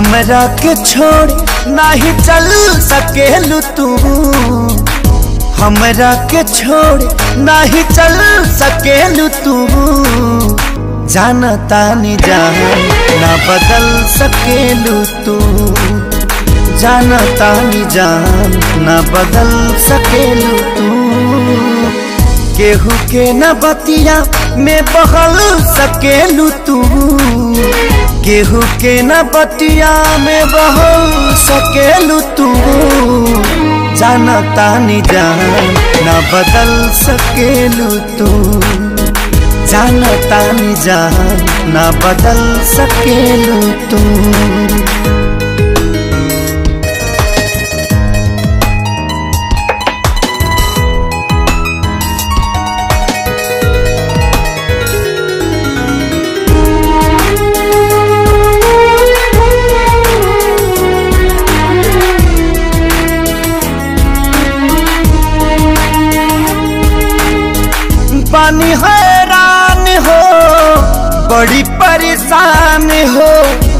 हमरा के छोड़ नाही चल सकेलू तू। हमरा के छोड़ नाही चल सकेलू तू। जानता नि जान, ना बदल सकेलू तू। जानता नि जान, ना बदल सकेलू तू। केहू के न बतिया में बहल सकेलू तू। केहू के न बतिया में बहल सकेलू तू। जानता नि जान, न बदल सकेलू तू। जानता नि जान, न बदल सकेलू तू। हैरान हो बड़ी परेशान हो।